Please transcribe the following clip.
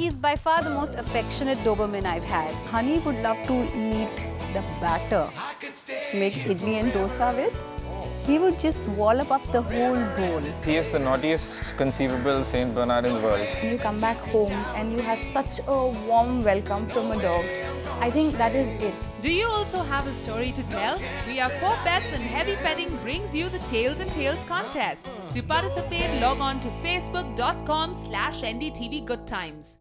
he's by far the most affectionate Doberman I've had. Honey would love to eat the batter make idli and dosa with. He would just wallop up the whole bowl. He is the naughtiest conceivable Saint Bernard in the world. You come back home and you have such a warm welcome from a dog. I think that is it. Do you also have a story to tell? We are four pets and heavy petting brings you the Tales and Tails contest. To participate, log on to facebook.com slash ndtvgoodtimes.